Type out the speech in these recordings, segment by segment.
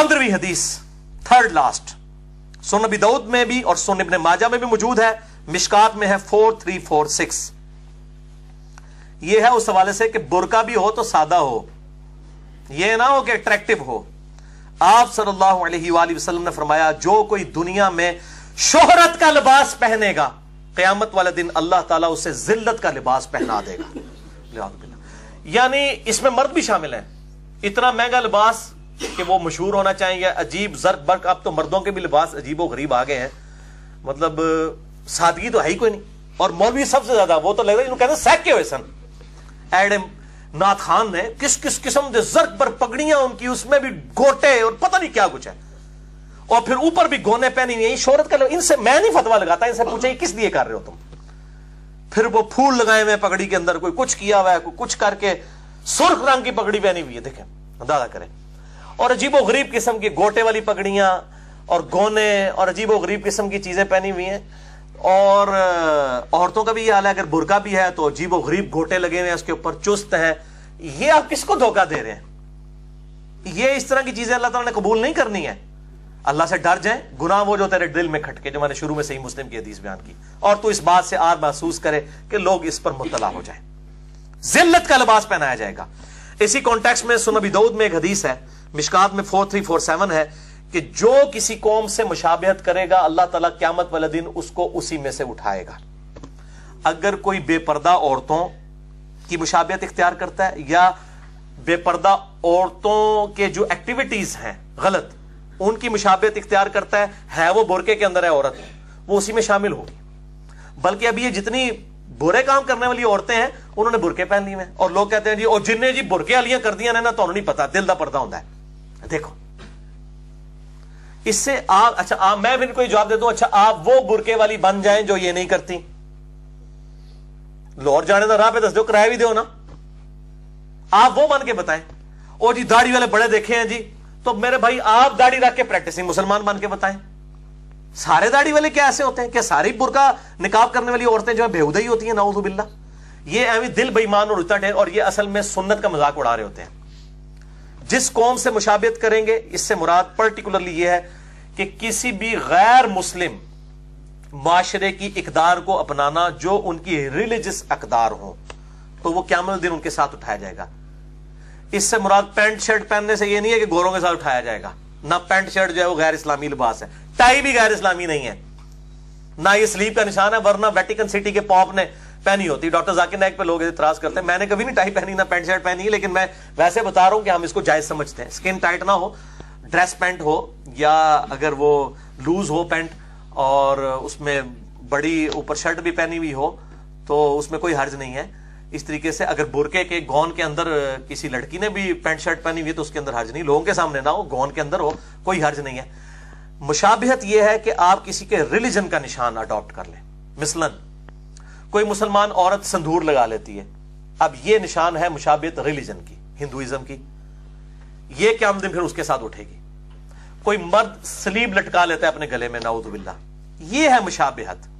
پندرہویں حدیث third last سن نبی دعود میں بھی اور سن ابن ماجہ میں بھی موجود ہے، مشکات میں ہے فور تھری فور سکس یہ ہے اس حوالے سے کہ برقع بھی ہو تو سادہ ہو۔ یہ نہ ہو کہ اٹریکٹیو ہو۔ آپ صلی اللہ علیہ وآلہ وسلم نے فرمایا، جو کوئی دنیا میں شہرت کا لباس پہنے گا، قیامت والے دن اللہ تعالیٰ اسے ذلت کا لباس پہنا دے گا۔ یعنی اس میں مرد بھی شامل ہیں۔ اتنا مہنگا لباس کہ وہ مشہور ہونا چاہیں یا عجیب زرک برک، اب تو مردوں کے بھی لباس عجیب و غریب آ گئے ہیں۔ مطلب سادگی تو ہے ہی کوئی نہیں۔ اور مولوی سب سے زیادہ، وہ تو لگ رہا ہے انہوں کہتے ہیں سیک کے ہوئے سن۔ ایڈم نات خان نے کس کس قسم دے زرک پر پگڑیاں ان کی، اس میں بھی گوٹے اور پتہ نہیں کیا کچھ ہے۔ اور پھر اوپر بھی گونے پہنی ہوئی شہرت کا لگ... ان سے میں نہیں فتوہ لگاتا، ان سے پوچھیں یہ کس دیئے کر رہے ہو تم۔ پھر وہ پھول لگائے ہوئے پگڑی کے اندر، کوئی کچھ کیا ہوا ہے، کوئی کچھ کر کے سرخ رنگ کی پگڑی پہنی ہوئی ہے، دیکھیں، اندازہ کریں۔ اور عجیب و غریب قسم کی گوٹے والی پگڑیاں اور گونے اور عجیب و غریب قسم کی چیزیں پہنی ہوئی ہیں۔ اور عورتوں کا بھی یہ حال ہے، اگر برقع بھی ہے تو عجیب و غریب گھوٹے لگے ہوئے ہیں، اس کے اوپر چست ہے یہ آپ کس کو دھوکہ دے رہے ہیں؟ یہ اس طرح کی چیزیں اللہ تعالیٰ نے قبول نہیں کرنی ہے اللہ سے ڈر جائیں، گناہ وہ جو تیرے دل میں کھٹ کے جو میں نے شروع میں صحیح مسلم کی حدیث بیان کی۔ اور تو اس بات سے آر محسوس کرے کہ لوگ اس پر مطلع ہو جائیں۔ ذلت کا لباس پہنایا جائے گا۔ اسی کانٹیکس میں سنبی دعود میں ایک حدیث ہے، مشکات میں 4347 ہے کہ جو کسی قوم سے مشابہت کرے گا، اللہ تعالیٰ قیامت والا دن اس کو اسی میں سے اٹھائے گا۔ اگر کوئی بے پردہ عورتوں کی مشابہت اختیار کرتا ہے یا بے پردہ عورتوں کے جو ایکٹیویٹیز ہیں، غلط، ان کی مشابہت اختیار کرتا ہے ہے وہ برکے کے اندر ہے عورت، وہ اسی میں شامل ہوگی۔ بلکہ ابھی یہ جتنی برے کام کرنے والی عورتیں ہیں، انہوں نے برقے پہن لیے ہیں۔ اور لوگ کہتے ہیں جی اور جن نے جی برقے والیاں کر دیا نا، تو انہوں نہیں پتا، دل کا پردہ ہوتا ہے۔ دیکھو۔ اس سے آپ اچھا آپ، میں بھی ان کو جواب دے دوں۔ اچھا آپ وہ برقے والی بن جائیں جو یہ نہیں کرتی۔ لاہور جانے کا راہ پہ دس دو، کرایہ بھی دو نا۔ آپ وہ بن کے بتائیں۔ اور جی داڑھی والے بڑے دیکھے ہیں جی تو میرے بھائی، آپ داڑھی رکھ کے پریکٹسنگ مسلمان بن کے بتائیں۔ سارے داڑھی والے کیا ایسے ہوتے ہیں کہ ساری برقع نکاب کرنے والی عورتیں جو ہیں بےودہ ہی ہوتی ہیں، نعوذ باللہ۔ یہ ایویں دل بےمان اور رجتا ڈھیر اور یہ اصل میں سنت کا مذاق اڑا رہے ہوتے ہیں۔ جس قوم سے مشابت کریں گے، اس سے مراد پرٹیکولرلی یہ ہے کہ کسی بھی غیر مسلم معاشرے کی اقدار کو اپنانا جو ان کی ریلیجس اقدار ہوں، تو وہ قیامت دن ان کے ساتھ اٹھایا جائے گا۔ اس سے مراد پینٹ شرٹ پہننے سے یہ نہیں ہے کہ گوروں کے ساتھ اٹھایا جائے گا۔ نہ پینٹ شرٹ جو ہے وہ غیر اسلامی لباس ہے۔ ٹائی بھی غیر اسلامی نہیں ہے۔ نہ یہ سلیپ کا نشان ہے، ورنہ ویٹیکن سٹی کے پاپ نے پہنی ہوتی۔ ڈاکٹر ذاکر نائک پہ لوگ اعتراض کرتے ہیں۔ میں نے کبھی نہیں ٹائی پہنی، نہ پینٹ شرٹ پہنی ہے لیکن میں ویسے بتا رہا ہوں کہ ہم اس کو جائز سمجھتے ہیں۔ سکن ٹائٹ نہ ہو ڈریس پینٹ ہو، یا اگر وہ لوز ہو پینٹ اور اس میں بڑی اوپر شرٹ بھی پہنی ہوئی ہو، تو اس میں کوئی حرج نہیں ہے۔ اس طریقے سے اگر برکے کے گون کے اندر کسی لڑکی نے بھی پینٹ شرٹ پہنی ہوئی تو اس کے اندر حرج نہیں، لوگوں کے سامنے نہ ہو، گون کے اندر ہو، کوئی حرج نہیں ہے۔ مشابہت یہ ہے کہ آپ کسی کے ریلیجن کا نشان اڈاپٹ کر لیں۔ مثلا، کوئی مسلمان عورت سندھور لگا لیتی ہے۔ اب یہ نشان ہے مشابہت ریلیجن کی ہندوئزم کی۔ یہ کیا آمدن پھر اس کے ساتھ اٹھے گی؟ کوئی مرد سلیب لٹکا لیتا ہے اپنے گلے میں ناؤد باللہ۔ یہ ہے مشابہت۔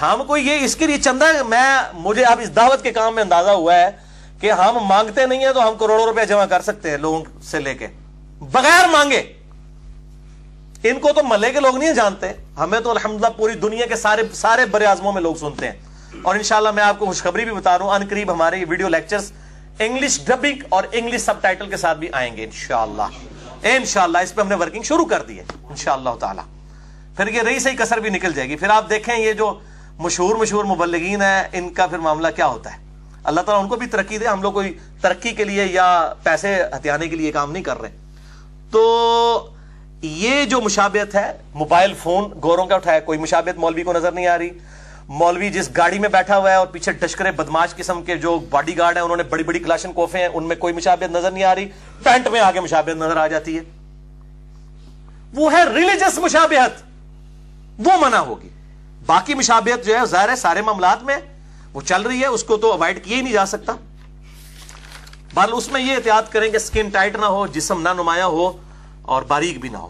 ہم کو یہ اس کے لیے چندہ میں مجھے اب اس دعوت کے کام میں اندازہ ہوا ہے کہ ہم مانگتے نہیں ہیں تو ہم کروڑوں روپے جمع کر سکتے ہیں لوگوں سے لے کے۔ بغیر مانگے۔ ان کو تو ملے کے لوگ نہیں جانتے۔ ہمیں تو الحمدللہ پوری دنیا کے سارے سارے بڑے اعظموں میں لوگ سنتے ہیں۔ اور انشاءاللہ میں آپ کو خوشخبری بھی بتا رہا ہوں ان قریب ہمارے ویڈیو لیکچرز انگلش ڈبنگ اور انگلش سب ٹائٹل کے ساتھ بھی آئیں گے انشاءاللہ۔ انشاءاللہ اس پہ ہم نے ورکنگ شروع کر دی ہے۔ انشاءاللہ تعالی۔ پھر یہ رہی صحیح کسر بھی نکل جائے گی۔ پھر آپ دیکھیں یہ جو مشہور مشہور مبلغین ہیں، ان کا پھر معاملہ کیا ہوتا ہے؟ اللہ تعالیٰ ان کو بھی ترقی دے، ہم لوگ کوئی ترقی کے لیے یا پیسے ہتھیانے کے لیے کام نہیں کر رہے۔ تو یہ جو مشابہت ہے، موبائل فون، گوروں کا اٹھایا، کوئی مشابہت مولوی کو نظر نہیں آ رہی۔ مولوی جس گاڑی میں بیٹھا ہوا ہے اور پیچھے ڈشکرے بدماش قسم کے جو باڈی گارڈ ہیں، انہوں نے بڑی بڑی کلاشن کوفے ہیں، ان میں کوئی مشابہت نظر نہیں آ رہی۔ پینٹ میں آگے مشابہت نظر آ جاتی ہے۔ وہ ہے ریلیجس مشابہت۔ وہ منع ہوگی۔ باقی مشابہت جو ہے، ظاہر ہے سارے معاملات میں وہ چل رہی ہے، اس کو تو اوائڈ کیا ہی نہیں جا سکتا۔ بال اس میں یہ احتیاط کریں کہ سکن ٹائٹ نہ ہو، جسم نہ نمایاں ہو اور باریک بھی نہ ہو۔